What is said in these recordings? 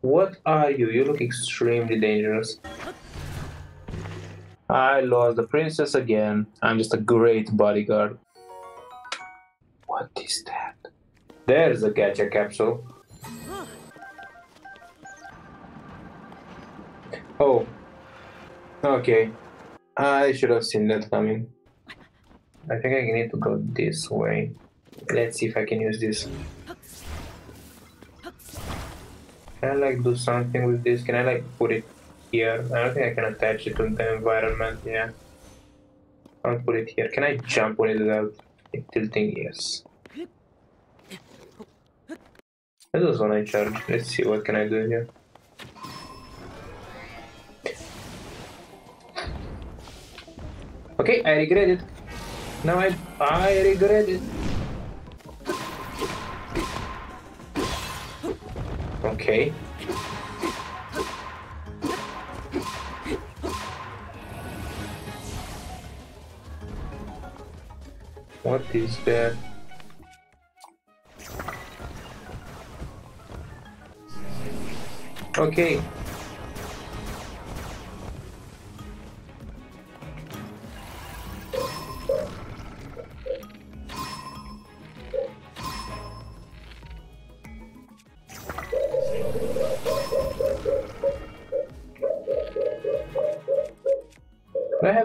What are you? You look extremely dangerous. I lost the princess again. I'm just a great bodyguard. What is that? There's a gacha capsule. Oh. Okay. I should have seen that coming. I think I need to go this way. Let's see if I can use this. Can I like do something with this? Can I like put it here? I don't think I can attach it to the environment, yeah. I'll put it here. Can I jump on it without it tilting? Yes. This is when I charge. Let's see what can I do here. Okay, I regret it. Now I I regret it. Okay. What is that? Okay.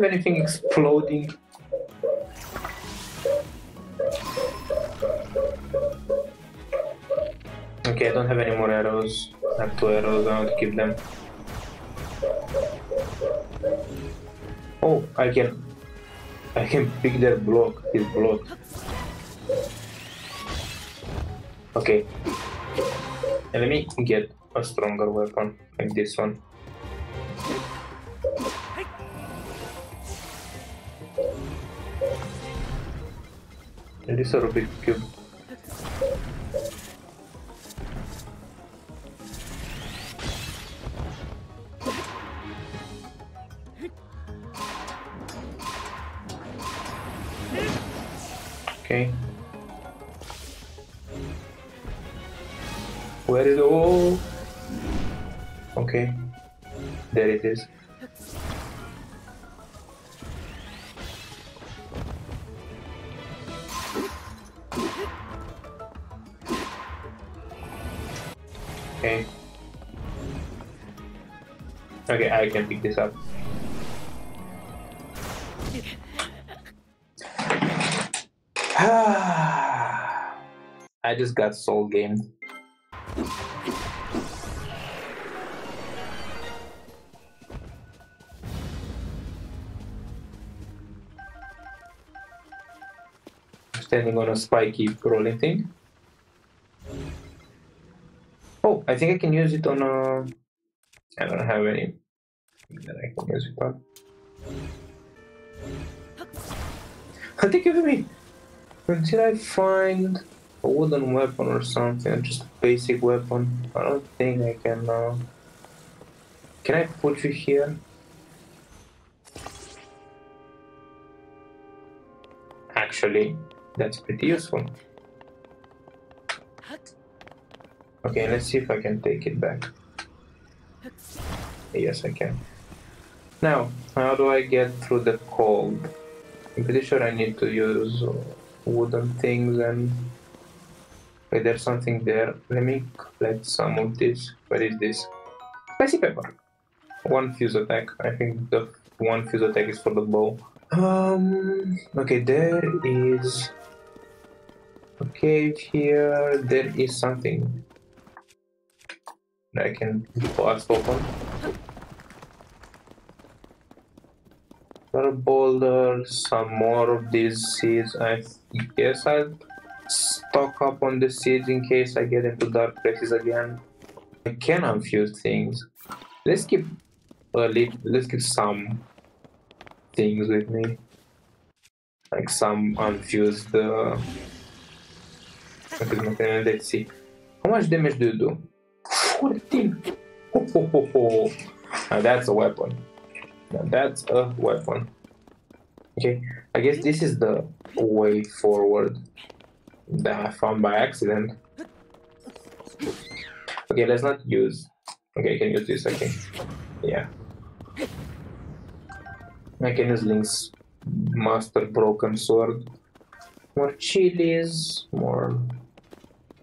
Have anything exploding? Okay, I don't have any more arrows. I have two arrows, I want to keep them. Oh, I can... I can pick their block, his block. Okay. And let me get a stronger weapon, like this one. It is a Rubik cube. Okay. Where is oh? Okay. There it is. Okay. Okay, I can pick this up. I just got soul gamed. Standing on a spiky rolling thing. I think I can use it on a. I don't have any that I can use it on. I think of me. Until I find a wooden weapon or something, just a basic weapon. I don't think I can. Uh... Can I put you here? Actually, that's pretty useful. Okay, let's see if I can take it back. Yes, I can. Now, how do I get through the cold? I'm pretty sure I need to use wooden things and... Wait, there's something there. Let me collect some of this. What is this? Spicy pepper. One fuse attack. I think the one fuse attack is for the bow. Um, okay, there is a cave here. There is something I can blast open. Got a boulder, some more of these seeds. I guess I'll stock up on the seeds in case I get into dark places again. I can unfuse things. Let's keep uh, let's keep some things with me. Like some unfused uh, let's see. How much damage do you do? 14! Ho, ho, ho, ho. Now that's a weapon. Now that's a weapon. Okay, I guess this is the way forward that I found by accident. Okay, let's not use Okay, I can use this, think. Yeah. I can use Link's Master Broken Sword. More chilies, more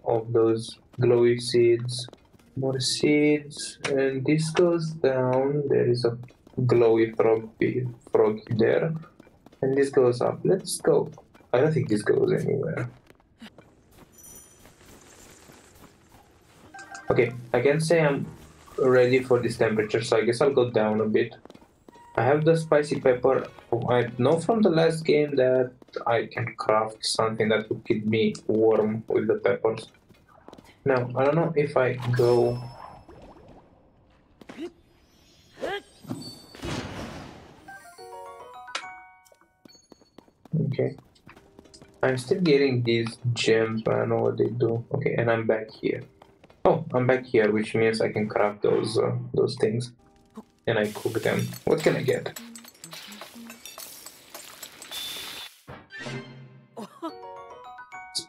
of those glowy seeds, more seeds, and this goes down. There is a glowy frog, frog there, and this goes up. Let's go. I don't think this goes anywhere. Okay, I can say I'm ready for this temperature, so I guess I'll go down a bit. I have the spicy pepper. Oh, I know from the last game that I can craft something that would keep me warm with the peppers. Now, I don't know if I go... Okay. I'm still getting these gems, but I don't know what they do. Okay, and I'm back here. Oh, I'm back here, which means I can craft those uh, those things. And I cook them. What can I get?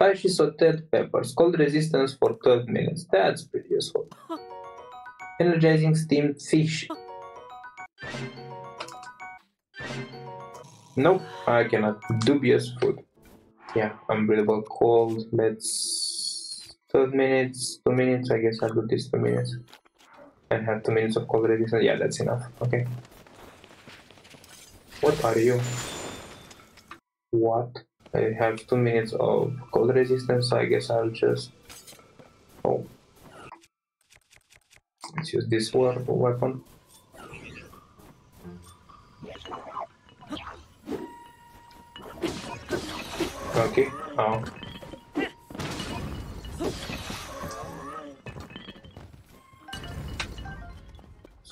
Spicy sauteed peppers. Cold resistance for 12 minutes. That's pretty useful. Energizing steamed fish. Nope, I cannot. Dubious food. Yeah, unbreathable cold. Let's 12 minutes, 2 minutes, I guess I'll do this 2 minutes. And have 2 minutes of cold resistance. Yeah, that's enough. Okay. What are you? What? I have 2 minutes of cold resistance, so I guess I'll just... Oh. Let's use this war weapon. Okay. Oh.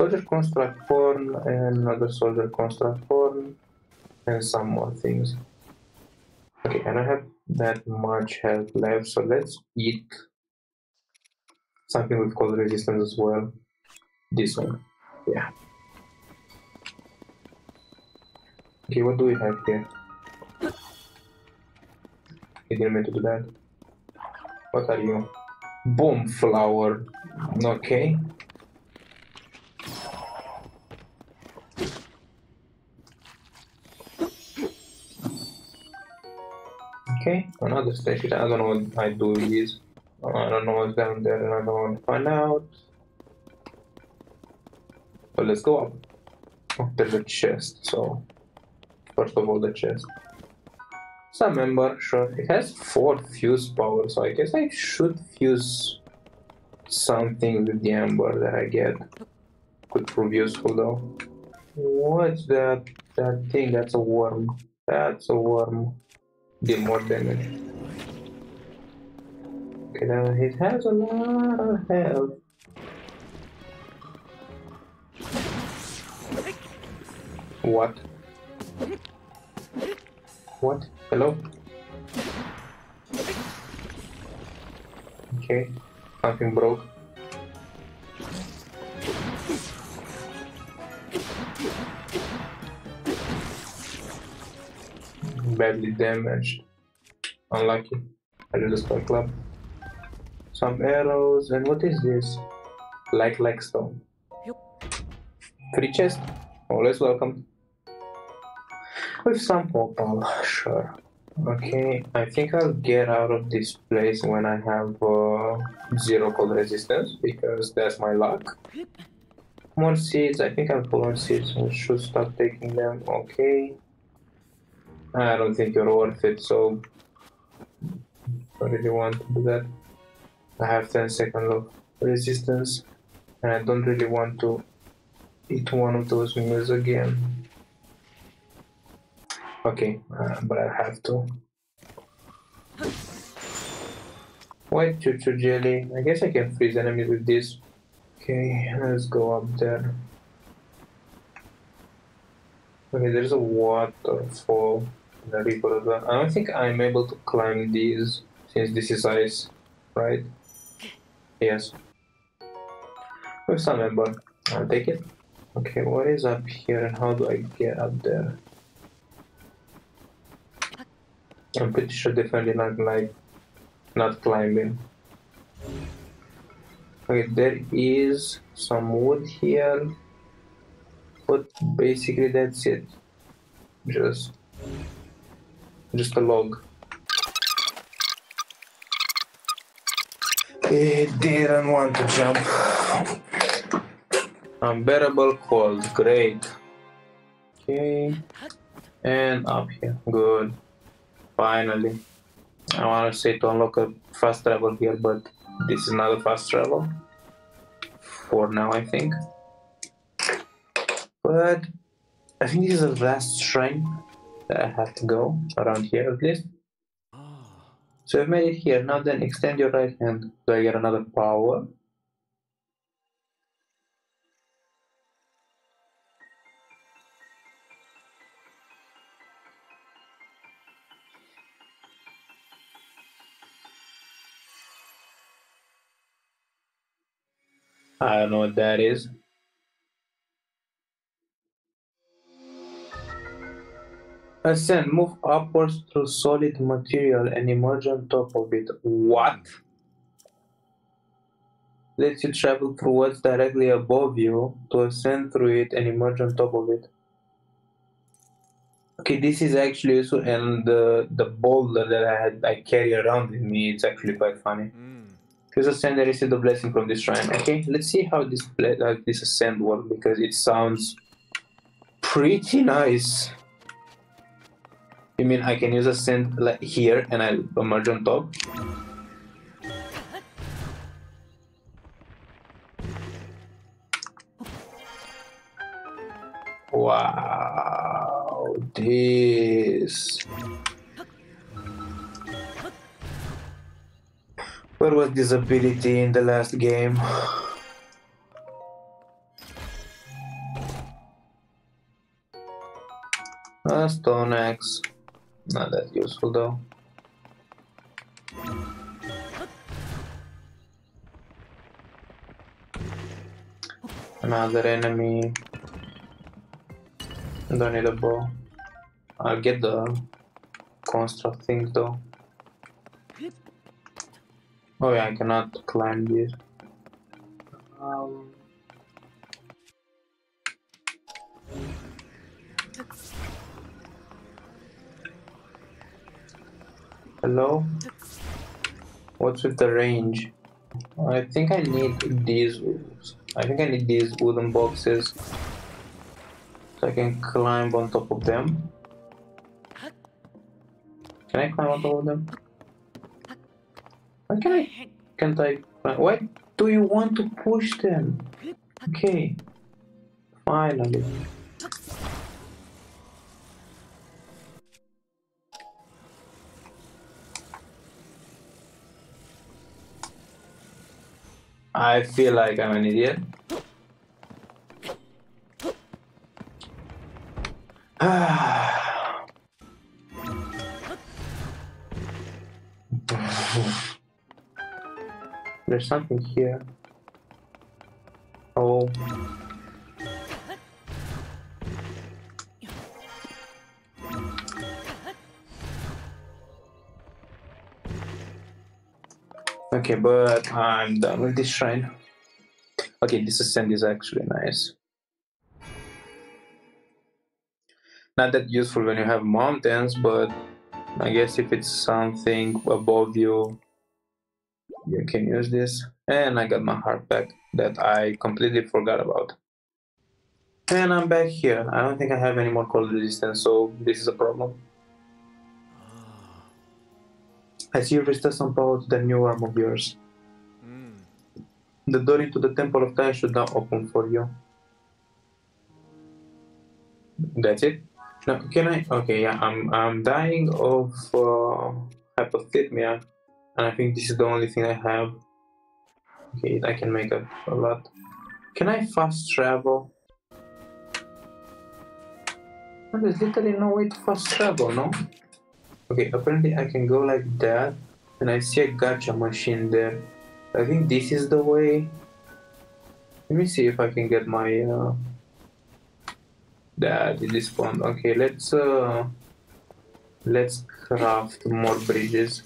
soldier construct form and another soldier construct form and some more things okay and i have that much health left so let's eat something with cold resistance as well. This one yeah. Okay what do we have here? He didn't mean to do that. What are you? Boom flower. Okay Okay, another station. I don't know what I do with these. I don't know what's down there and I don't want to find out. So let's go up. Oh, there's a chest, so first of all the chest. Some ember, sure. It has four fuse power, so I guess I should fuse something with the ember that I get. Could prove useful though. What's that that thing? That's a worm. That's a worm deal more damage. Okay, now he has a lot of health. What? What? Hello? Okay, something broke. Badly damaged. Unlucky. I did the spy club. Some arrows, and what is this? Like like stone. Free chest. Always welcome. With some opal, sure. Okay, I think I'll get out of this place when I have uh, zero cold resistance because that's my luck. More seeds, I think I'm full on seeds, I should start taking them. Okay. I don't think you're worth it, so I really want to do that. I have 10 seconds of resistance, and I don't really want to eat one of those meals again. Okay, uh, but I have to. White chuchu jelly. I guess I can freeze enemies with this. Okay, let's go up there. Okay, there's a waterfall. I don't think I'm able to climb these since this is ice, right? Yes. With some ember. I'll take it. Okay, what is up here and how do I get up there? I'm pretty sure definitely not like not climbing. Okay, there is some wood here, but basically that's it. Just, just a log. It didn't want to jump. Unbearable cold, great. Okay, and up here, good. Finally. I want to say to unlock a fast travel here, but this is not a fast travel. For now, I think. But I think this is the last shrine that I have to go around here at least. So I've made it here. Now then, extend your right hand. Do I get another power? I don't know what that is. Ascend, move upwards through solid material and emerge on top of it. What? Lets you travel through what's directly above you to ascend through it and emerge on top of it. Okay, this is actually useful, and the the boulder that I had I carry around with me, it's actually quite funny. Please ascend and receive the blessing from this shrine. Okay, let's see how this uh, this ascend works because it sounds pretty nice. You mean I can use a ascend like here and I'll emerge on top? Wow, this. Where was this ability in the last game? A ah, stone axe. Not that useful though. Another enemy. Don't need a bow. I'll get the construct thing though. Oh yeah, I cannot climb this. Um, hello? What's with the range? I think I need these. I think I need these wooden boxes so I can climb on top of them. Can I climb on top of them? Why can I? Can't I? Why do you want to push them? Okay. Finally. I feel like I'm an idiot. There's something here. Oh. Okay, but I'm done with this shrine. Okay, this ascent is actually nice. Not that useful when you have mountains, but I guess if it's something above you, you can use this. And I got my heart back that I completely forgot about. And I'm back here. I don't think I have any more cold resistance, so this is a problem. You restore some power to the new arm of yours. Mm. The door into the Temple of Time should now open for you. That's it? No, can I? Okay, yeah, I'm I'm dying of uh, hypothermia, and I think this is the only thing I have. Okay, I can make a, a lot. Can I fast travel? there's literally no way to fast travel, no? Okay, apparently I can go like that, and I see a gacha machine there. I think this is the way. Let me see if I can get my uh, this one. Okay, let's uh, let's craft more bridges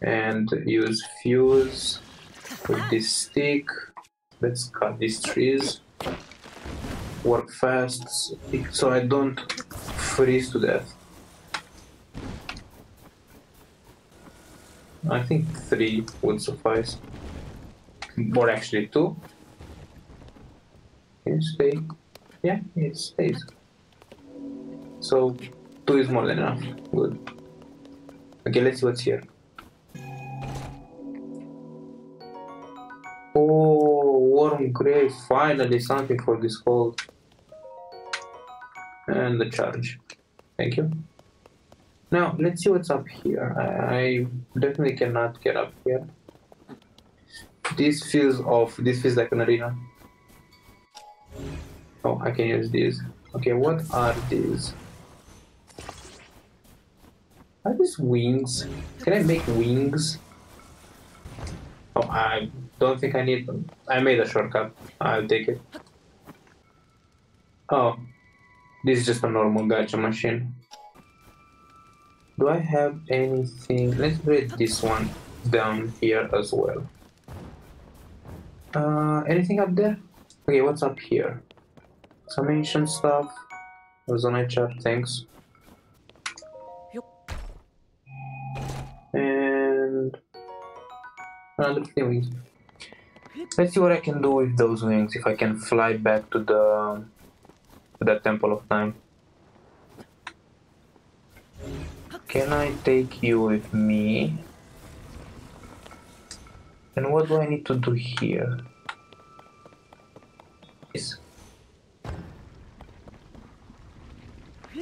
and use fuse with this stick. Let's cut these trees. Work fast so I don't freeze to death. I think three would suffice. Or actually two. Can you stay? Yeah, it stays. So two is more than enough. Good. Okay, let's see what's here. Oh, warm grave. Finally something for this cold. And the charge. Thank you. Now, let's see what's up here. I, definitely cannot get up here. This feels off. This feels like an arena. Oh, I can use these. Okay, what are these? Are these wings? Can I make wings? Oh, I don't think I need them. I made a shortcut. I'll take it. Oh, this is just a normal gacha machine. Do I have anything? Let's break this one down here as well. Uh, anything up there? Okay, what's up here? Some ancient stuff. Ozone chart, thanks. And another three wings. Let's see what I can do with those wings. If I can fly back to the to the Temple of Time. Can I take you with me? And what do I need to do here? Yes.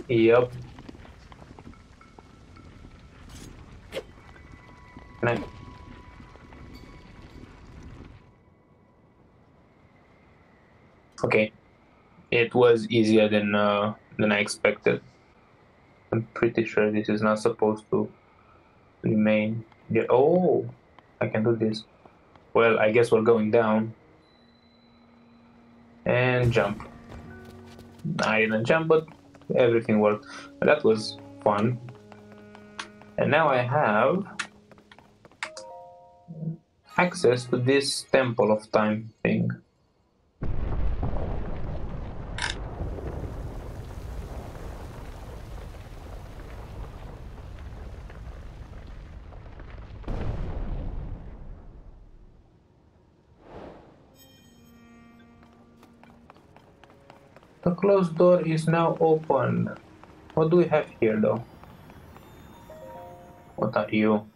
Yep. Can I? Okay. It was easier than uh, than I expected. I'm pretty sure this is not supposed to remain. Yeah. Oh, I can do this. Well, I guess we're going down. And jump. I didn't jump, but everything worked. That was fun. And now I have access to this Temple of Time thing. Closed door is now open. What do we have here though? What are you?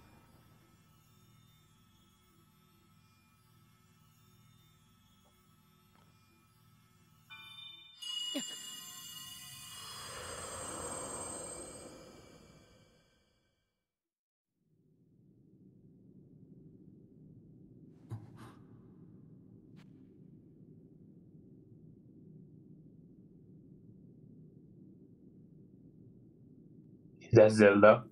That Zelda.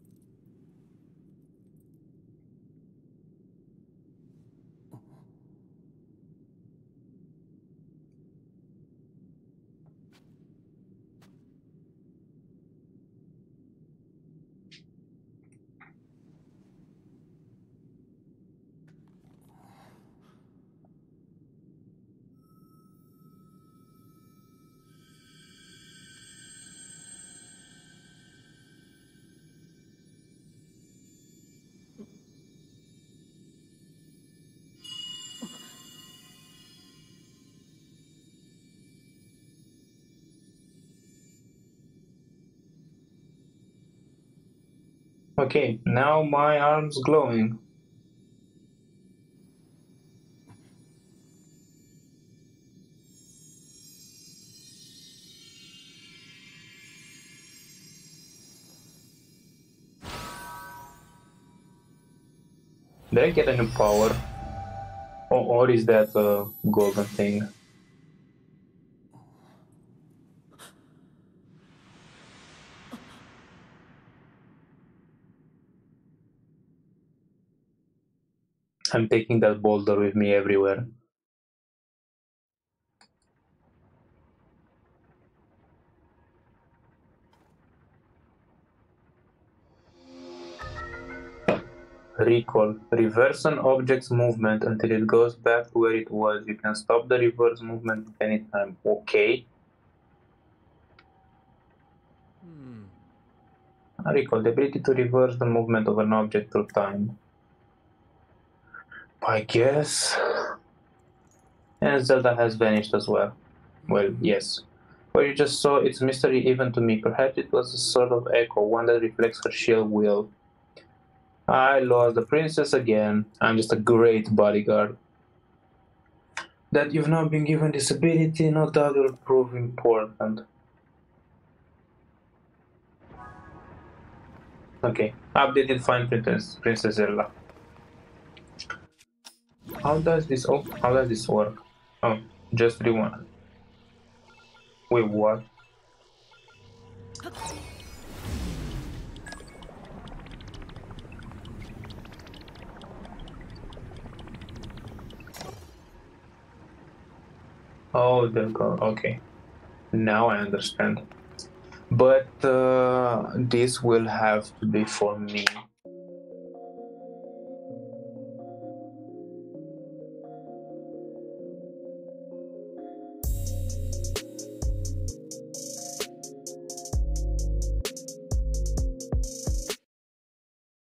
Okay, now my arm's glowing. Did I get a new power? Or, or is that a golden thing? I'm taking that boulder with me everywhere. Recall. Reverse an object's movement until it goes back to where it was. You can stop the reverse movement anytime. any time. Okay. Hmm. Recall. The ability to reverse the movement of an object through time. I guess. And Zelda has vanished as well. Well, yes. What you just saw, it's mystery even to me. Perhaps it was a sort of echo, one that reflects her sheer will. I lost the princess again. I'm just a great bodyguard. That you've now been given this ability, no doubt will prove important. Okay, updated Fine princess, Princess Zelda. How does this oh, how does this work? Oh, just rewind. Wait, what? Oh, the go. Okay, now I understand. But uh, this will have to be for me